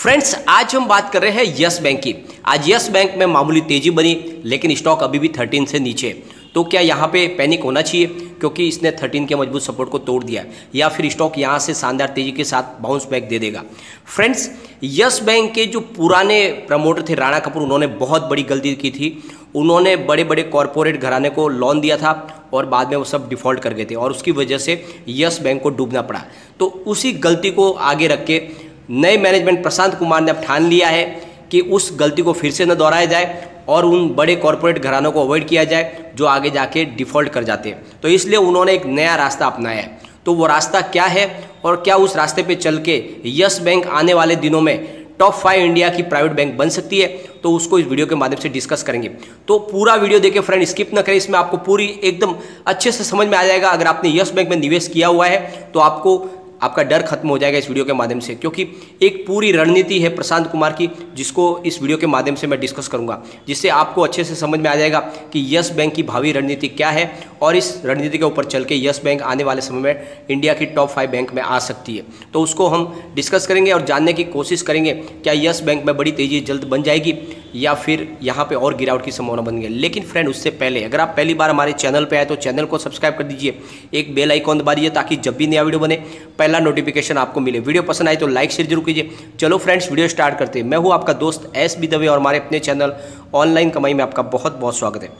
Friends आज हम बात कर रहे हैं यस बैंक की। आज यस बैंक में मामूली तेज़ी बनी, लेकिन स्टॉक अभी भी 13 से नीचे। तो क्या यहाँ पे पैनिक होना चाहिए? क्योंकि इसने 13 के मज़बूत सपोर्ट को तोड़ दिया या फिर स्टॉक यहाँ से शानदार तेज़ी के साथ बाउंस बैक दे देगा। फ्रेंड्स यस बैंक के जो पुराने प्रमोटर थे, राणा कपूर, उन्होंने बहुत बड़ी गलती की थी। उन्होंने बड़े बड़े कॉरपोरेट घराने को लोन दिया था और बाद में वो सब डिफ़ॉल्ट कर गए थे और उसकी वजह से यस बैंक को डूबना पड़ा। तो उसी गलती को आगे रख के नए मैनेजमेंट प्रशांत कुमार ने अब ठान लिया है कि उस गलती को फिर से न दोहराया जाए और उन बड़े कॉरपोरेट घरानों को अवॉइड किया जाए, जो आगे जाके डिफ़ॉल्ट कर जाते हैं। तो इसलिए उन्होंने एक नया रास्ता अपनाया है। तो वो रास्ता क्या है और क्या उस रास्ते पे चल के यस बैंक आने वाले दिनों में टॉप फाइव इंडिया की प्राइवेट बैंक बन सकती है? तो उसको इस वीडियो के माध्यम से डिस्कस करेंगे। तो पूरा वीडियो देखे फ्रेंड स्किप ना करें। इसमें आपको पूरी एकदम अच्छे से समझ में आ जाएगा। अगर आपने यस बैंक में निवेश किया हुआ है तो आपको आपका डर खत्म हो जाएगा इस वीडियो के माध्यम से, क्योंकि एक पूरी रणनीति है प्रशांत कुमार की, जिसको इस वीडियो के माध्यम से मैं डिस्कस करूँगा, जिससे आपको अच्छे से समझ में आ जाएगा कि यस बैंक की भावी रणनीति क्या है और इस रणनीति के ऊपर चल के यस बैंक आने वाले समय में इंडिया की टॉप फाइव बैंक में आ सकती है। तो उसको हम डिस्कस करेंगे और जानने की कोशिश करेंगे, क्या यस बैंक में बड़ी तेज़ी जल्द बन जाएगी या फिर यहाँ पे और गिरावट की संभावना बन गई लेकिन फ्रेंड उससे पहले, अगर आप पहली बार हमारे चैनल पे आए तो चैनल को सब्सक्राइब कर दीजिए, एक बेल आइकॉन दबा दीजिए ताकि जब भी नया वीडियो बने, पहला नोटिफिकेशन आपको मिले। वीडियो पसंद आए तो लाइक शेयर ज़रूर कीजिए। चलो फ्रेंड्स वीडियो स्टार्ट करते हैं। मैं हूँ आपका दोस्त एस बी दवे और हमारे अपने चैनल ऑनलाइन कमाई में आपका बहुत बहुत स्वागत है।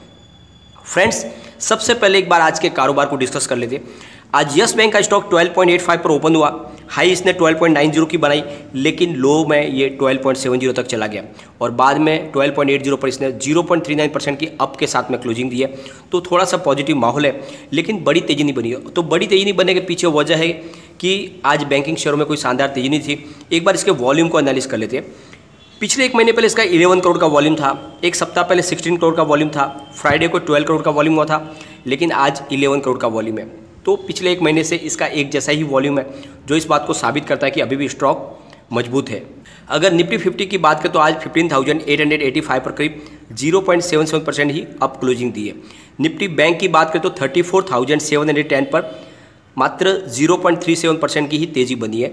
फ्रेंड्स सबसे पहले एक बार आज के कारोबार को डिस्कस कर लेते आज यस बैंक का स्टॉक 12.85 पर ओपन हुआ। हाई इसने 12.90 की बनाई, लेकिन लो में ये 12.70 तक चला गया। और बाद में 12.80 पर इसने 0.39 परसेंट की अप के साथ में क्लोजिंग दी है। तो थोड़ा सा पॉजिटिव माहौल है, लेकिन बड़ी तेज़ी नहीं बनी। तो बड़ी तेज़ी नहीं बनने के पीछे वजह है कि आज बैंकिंग शेयरों में कोई शानदार तेज़ी नहीं थी। एक बार इसके वॉल्यूम को एनालिस कर लेते पिछले एक महीने पहले इसका 11 करोड़ का वॉल्यूम था। एक सप्ताह पहले 16 करोड़ का वॉल्यूम था। फ्राइडे को 12 करोड़ का वॉल्यूम हुआ था। लेकिन आज 11 करोड़ का वॉल्यूम है। तो पिछले एक महीने से इसका एक जैसा ही वॉल्यूम है जो इस बात को साबित करता है कि अभी भी स्टॉक मज़बूत है। अगर निफ्टी फिफ्टी की बात करें तो आज 15,885 पर करीब 0.77 परसेंट ही अप क्लोजिंग दी है। निफ्टी बैंक की बात करें तो 34,710 पर मात्र 0.37 परसेंट की ही तेज़ी बनी है।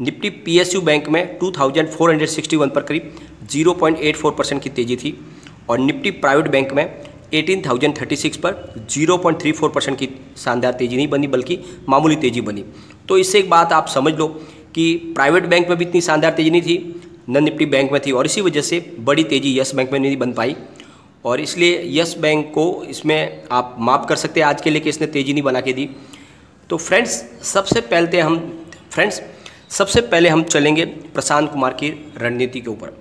निफ्टी पीएसयू बैंक में 2461 पर करीब 0.84 परसेंट की तेज़ी थी और निफ्टी प्राइवेट बैंक में 18,036 पर 0.34 परसेंट की शानदार तेज़ी नहीं बनी बल्कि मामूली तेज़ी बनी। तो इससे एक बात आप समझ लो कि प्राइवेट बैंक में भी इतनी शानदार तेज़ी नहीं थी न निफ्टी बैंक में थी और इसी वजह से बड़ी तेज़ी यस बैंक में नहीं बन पाई। और इसलिए यस बैंक को इसमें आप माफ़ कर सकते हैं आज के लिए कि इसने तेज़ी नहीं बना के दी। तो फ्रेंड्स, सबसे पहले हम, फ्रेंड्स, सबसे पहले हम चलेंगे प्रशांत कुमार की रणनीति के ऊपर।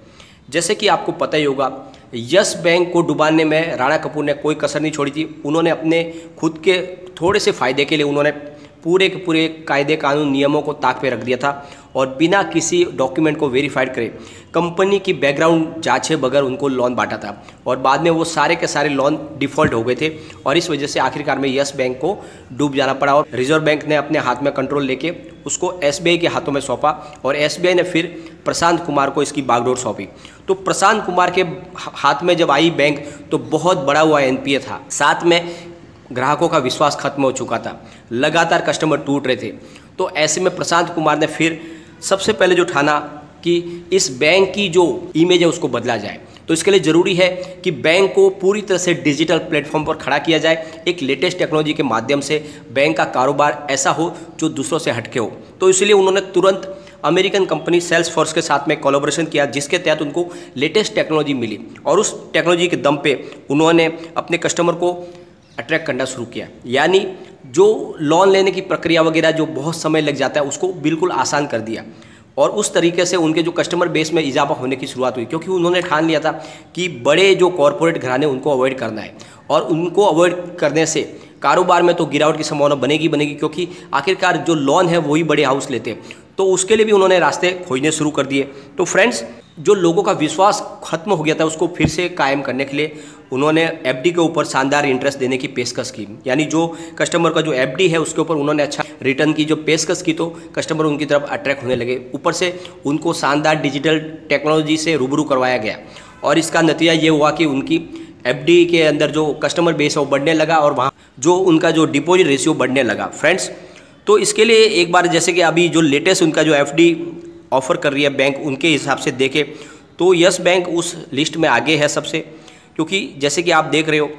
जैसे कि आपको पता ही होगा, यस बैंक को डुबाने में राणा कपूर ने कोई कसर नहीं छोड़ी थी। उन्होंने अपने खुद के थोड़े से फ़ायदे के लिए उन्होंने पूरे के पूरे कायदे, कानून, नियमों को ताक पे रख दिया था। और बिना किसी डॉक्यूमेंट को वेरीफाइड करे कंपनी की बैकग्राउंड जांचे बगैर उनको लोन बांटा था। और बाद में वो सारे के सारे लोन डिफ़ॉल्ट हो गए थे और इस वजह से आखिरकार में यस बैंक को डूब जाना पड़ा और रिज़र्व बैंक ने अपने हाथ में कंट्रोल लेके उसको एस के हाथों में सौंपा और एसबीआई ने फिर प्रशांत कुमार को इसकी बागडोर सौंपी। तो प्रशांत कुमार के हाथ में जब आई बैंक तो बहुत बड़ा हुआ एनपीए था। साथ में ग्राहकों का विश्वास खत्म हो चुका था। लगातार कस्टमर टूट रहे थे। तो ऐसे में प्रशांत कुमार ने फिर सबसे पहले जो ठाना कि इस बैंक की जो इमेज है उसको बदला जाए। तो इसके लिए ज़रूरी है कि बैंक को पूरी तरह से डिजिटल प्लेटफॉर्म पर खड़ा किया जाए, एक लेटेस्ट टेक्नोलॉजी के माध्यम से बैंक का कारोबार ऐसा हो जो दूसरों से हटके हो। तो इसलिए उन्होंने तुरंत अमेरिकन कंपनी सेल्स फोर्स के साथ में कोलोब्रेशन किया, जिसके तहत उनको लेटेस्ट टेक्नोलॉजी मिली। और उस टेक्नोलॉजी के दम पे उन्होंने अपने कस्टमर को अट्रैक्ट करना शुरू किया। यानी जो लोन लेने की प्रक्रिया वगैरह जो बहुत समय लग जाता है, उसको बिल्कुल आसान कर दिया। और उस तरीके से उनके जो कस्टमर बेस में इजाफा होने की शुरुआत हुई, क्योंकि उन्होंने ठान लिया था कि बड़े जो कॉरपोरेट घराने, उनको अवॉइड करना है। और उनको अवॉइड करने से कारोबार में तो गिरावट की संभावना बनेगी बनेगी, क्योंकि आखिरकार जो लोन है वही बड़े हाउस लेते हैं। तो उसके लिए भी उन्होंने रास्ते खोजने शुरू कर दिए। तो फ्रेंड्स जो लोगों का विश्वास खत्म हो गया था, उसको फिर से कायम करने के लिए उन्होंने एफडी के ऊपर शानदार इंटरेस्ट देने की पेशकश की। यानी जो कस्टमर का जो एफडी है, उसके ऊपर उन्होंने अच्छा रिटर्न की। जो पेशकश की तो कस्टमर उनकी तरफ़ अट्रैक्ट होने लगे। ऊपर से उनको शानदार डिजिटल टेक्नोलॉजी से रूबरू करवाया गया। और इसका नतीजा ये हुआ कि उनकी एफडी के अंदर जो कस्टमर बेस है, वो बढ़ने लगा और वहाँ जो उनका जो डिपॉजिट रेशियो बढ़ने लगा। फ्रेंड्स तो इसके लिए एक बार जैसे कि अभी जो लेटेस्ट उनका जो एफडी ऑफ़र कर रही है बैंक उनके हिसाब से देखे तो यस बैंक उस लिस्ट में आगे है सबसे। क्योंकि जैसे कि आप देख रहे हो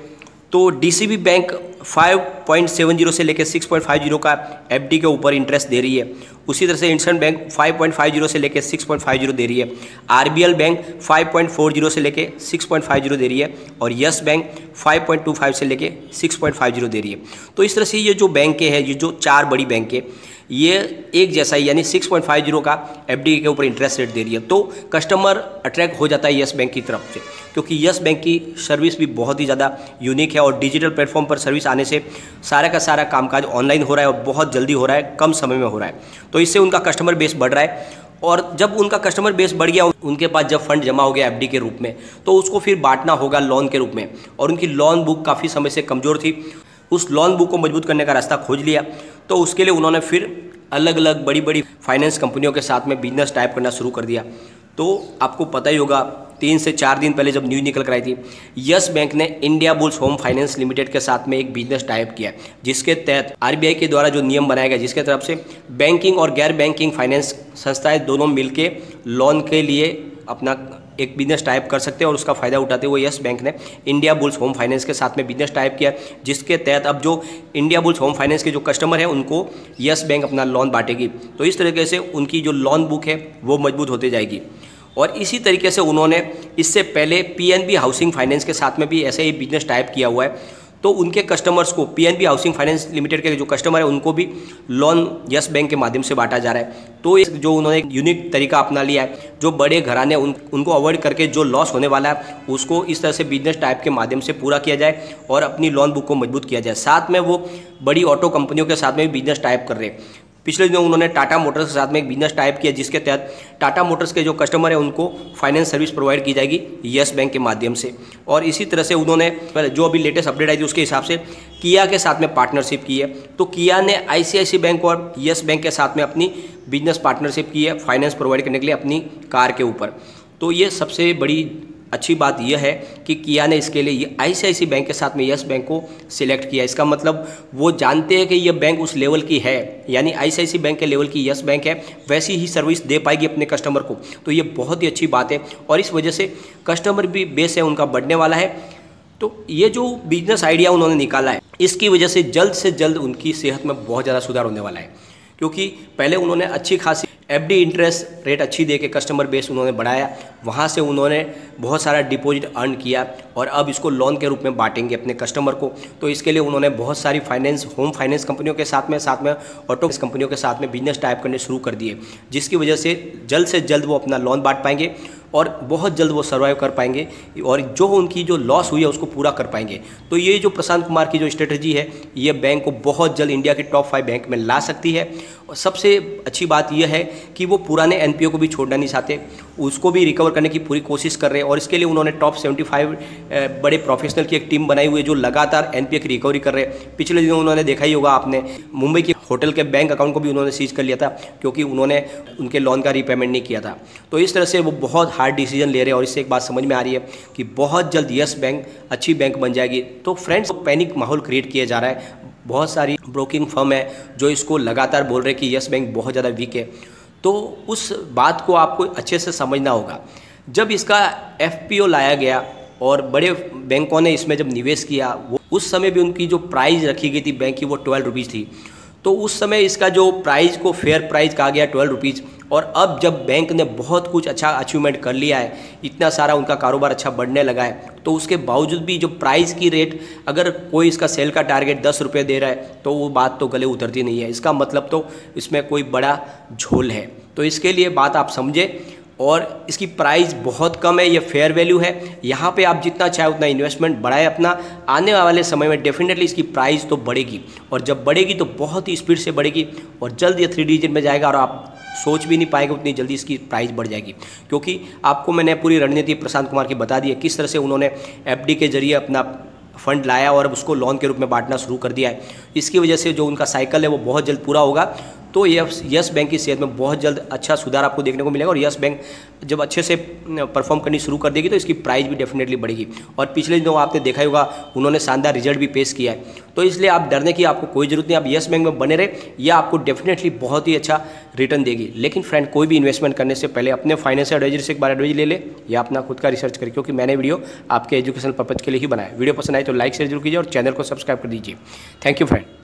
तो डीसीबी बैंक 5.70 से लेकर 6.50 का एफडी के ऊपर इंटरेस्ट दे रही है। उसी तरह से इंडियन बैंक 5.50 से लेकर 6.50 दे रही है। आरबीएल बैंक 5.40 से लेकर 6.50 दे रही है। और यस बैंक 5.25 से लेकर 6.50 दे रही है। तो इस तरह से ये जो बैंक है, ये जो चार बड़ी बैंक है ये एक जैसा ही, यानी 6.50 का एफडी के ऊपर इंटरेस्ट रेट दे रही है। तो कस्टमर अट्रैक्ट हो जाता है यस बैंक की तरफ़ से, क्योंकि यस बैंक की सर्विस भी बहुत ही ज़्यादा यूनिक है और डिजिटल प्लेटफॉर्म पर सर्विस आने से सारा का सारा कामकाज ऑनलाइन हो रहा है और बहुत जल्दी हो रहा है, कम समय में हो रहा है। तो इससे उनका कस्टमर बेस बढ़ रहा है और जब उनका कस्टमर बेस बढ़ गया, उनके पास जब फंड जमा हो गया एफडी के रूप में तो उसको फिर बांटना होगा लोन के रूप में। और उनकी लोन बुक काफ़ी समय से कमज़ोर थी। उस लोन बुक को मज़बूत करने का रास्ता खोज लिया। तो उसके लिए उन्होंने फिर अलग अलग बड़ी बड़ी फाइनेंस कंपनियों के साथ में बिज़नेस टाइप करना शुरू कर दिया। तो आपको पता ही होगा, तीन से चार दिन पहले जब न्यूज़ निकल कर आई थी, यस बैंक ने India bulls home finance limited के साथ में एक बिज़नेस टाइप किया जिसके तहत आरबीआई के द्वारा जो नियम बनाया गया, जिसके तरफ़ से बैंकिंग और गैर बैंकिंग फाइनेंस संस्थाएँ दोनों मिलकर लोन के लिए अपना एक बिज़नेस टाइप कर सकते हैं और उसका फ़ायदा उठाते हुए यस बैंक ने इंडिया बुल्स होम फाइनेंस के साथ में बिज़नेस टाइप किया, जिसके तहत अब जो इंडिया बुल्स होम फाइनेंस के जो कस्टमर हैं, उनको यस बैंक अपना लोन बांटेगी। तो इस तरीके से उनकी जो लोन बुक है, वो मज़बूत होती जाएगी। और इसी तरीके से उन्होंने इससे पहले पीएनबी हाउसिंग फाइनेंस के साथ में भी ऐसे ही बिज़नेस टाइप किया हुआ है। तो उनके कस्टमर्स को पीएनबी हाउसिंग फाइनेंस लिमिटेड के जो कस्टमर है, उनको भी लोन यस बैंक के माध्यम से बांटा जा रहा है। तो जो उन्होंने यूनिक तरीका अपना लिया है, जो बड़े घराने उन, उनको अवॉइड करके जो लॉस होने वाला है, उसको इस तरह से बिज़नेस टाइप के माध्यम से पूरा किया जाए और अपनी लोन बुक को मज़बूत किया जाए। साथ में वो बड़ी ऑटो कंपनियों के साथ में भी बिज़नेस टाइप कर रहे हैं। पिछले दिनों उन्होंने टाटा मोटर्स के साथ में एक बिज़नेस टाइप किया, जिसके तहत टाटा मोटर्स के जो कस्टमर हैं, उनको फाइनेंस सर्विस प्रोवाइड की जाएगी येस बैंक के माध्यम से। और इसी तरह से उन्होंने जो अभी लेटेस्ट अपडेट आई थी, उसके हिसाब से किया के साथ में पार्टनरशिप की है। तो किया ने आई बैंक और येस बैंक के साथ में अपनी बिज़नेस पार्टनरशिप की है फाइनेंस प्रोवाइड करने के लिए अपनी कार के ऊपर। तो ये सबसे बड़ी अच्छी बात यह है कि किया ने इसके लिए ये आई बैंक के साथ में यस बैंक को सिलेक्ट किया। इसका मतलब वो जानते हैं कि यह बैंक उस लेवल की है, यानी आई बैंक के लेवल की यस बैंक है, वैसी ही सर्विस दे पाएगी अपने कस्टमर को। तो ये बहुत ही अच्छी बात है और इस वजह से कस्टमर भी बेस है, उनका बढ़ने वाला है। तो ये जो बिज़नेस आइडिया उन्होंने निकाला है, इसकी वजह से जल्द से जल्द उनकी सेहत में बहुत ज़्यादा सुधार होने वाला है। क्योंकि पहले उन्होंने अच्छी खासी एफ़ डी इंटरेस्ट रेट अच्छी दे के कस्टमर बेस उन्होंने बढ़ाया। वहाँ से उन्होंने बहुत सारा डिपॉजिट अर्न किया और अब इसको लोन के रूप में बांटेंगे अपने कस्टमर को। तो इसके लिए उन्होंने बहुत सारी फाइनेंस होम फाइनेंस कंपनियों के साथ में साथ में ऑटो कंपनियों के साथ में बिज़नेस टाइप करने शुरू कर दिए, जिसकी वजह से जल्द से जल्द वो अपना लोन बांट पाएँगे। और बहुत जल्द वो सर्वाइव कर पाएँगे और जो उनकी जो लॉस हुई है उसको पूरा कर पाएँगे। तो ये जो प्रशांत कुमार की जो स्ट्रेटजी है, ये बैंक को बहुत जल्द इंडिया के टॉप फाइव बैंक में ला सकती है। और सबसे अच्छी बात यह है कि वो पुराने एन को भी छोड़ना नहीं चाहते, उसको भी रिकवर करने की पूरी कोशिश कर रहे हैं और इसके लिए उन्होंने टॉप 75 बड़े प्रोफेशनल की एक टीम बनाई हुई है जो लगातार एन की रिकवरी कर रहे हैं। पिछले दिनों उन्होंने देखा ही होगा आपने, मुंबई की होटल के बैंक अकाउंट को भी उन्होंने सीज कर लिया था, क्योंकि उन्होंने उनके लोन का रीपेमेंट नहीं किया था। तो इस तरह से वो बहुत हार्ड डिसीज़न ले रहे हैं और इससे एक बात समझ में आ रही है कि बहुत जल्द यस बैंक अच्छी बैंक बन जाएगी। तो फ्रेंड्स पैनिक माहौल क्रिएट किया जा रहा है। बहुत सारी ब्रोकिंग फर्म है जो इसको लगातार बोल रहे हैं कि यस बैंक बहुत ज़्यादा वीक है। तो उस बात को आपको अच्छे से समझना होगा। जब इसका एफपीओ लाया गया और बड़े बैंकों ने इसमें जब निवेश किया, वो उस समय भी उनकी जो प्राइस रखी गई थी बैंक की, वो ट्वेल्व रुपीज़ थी। तो उस समय इसका जो प्राइस को फेयर प्राइस कहा गया ट्वेल्व रुपीज़ और अब जब बैंक ने बहुत कुछ अच्छा अचीवमेंट कर लिया है, इतना सारा उनका कारोबार अच्छा बढ़ने लगा है तो उसके बावजूद भी जो प्राइस की रेट अगर कोई इसका सेल का टारगेट दस रुपये दे रहा है तो वो बात तो गले उतरती नहीं है। इसका मतलब तो इसमें कोई बड़ा झोल है। तो इसके लिए बात आप समझें और इसकी प्राइस बहुत कम है ये फेयर वैल्यू है। यहाँ पे आप जितना चाहे उतना इन्वेस्टमेंट बढ़ाए अपना। आने वाले समय में डेफिनेटली इसकी प्राइस तो बढ़ेगी। और जब बढ़ेगी तो बहुत ही स्पीड से बढ़ेगी और जल्द ये थ्री डिजिट में जाएगा और आप सोच भी नहीं पाएँगे उतनी जल्दी इसकी प्राइस बढ़ जाएगी। क्योंकि आपको मैंने पूरी रणनीति प्रशांत कुमार की बता दी है, किस तरह से उन्होंने एफडी के ज़रिए अपना फंड लाया और उसको लोन के रूप में बांटना शुरू कर दिया है। इसकी वजह से जो उनका साइकिल है, वो बहुत जल्द पूरा होगा। तो यस बैंक की सेहत में बहुत जल्द अच्छा सुधार आपको देखने को मिलेगा और यस बैंक जब अच्छे से परफॉर्म करनी शुरू कर देगी तो इसकी प्राइस भी डेफिनेटली बढ़ेगी। और पिछले दिनों आपने देखा होगा, उन्होंने शानदार रिज़ल्ट भी पेश किया है। तो इसलिए आप डरने की आपको कोई ज़रूरत नहीं, आप यस बैंक में बने रहे, यह आपको डेफिनेटली बहुत ही अच्छा रिटर्न देगी। लेकिन फ्रेंड कोई भी इन्वेस्टमेंट करने से पहले अपने फाइनेंशियल एडवाइजर से एक बार एडवाइज ले ले, या अपना खुद का रिसर्च करें क्योंकि मैंने वीडियो आपके एजुकेशन पर्पज के लिए ही बनाया वीडियो पसंद आए तो लाइक शेयर ज़रूर कीजिए और चैनल को सब्सक्राइब कर दीजिए। Thank you friend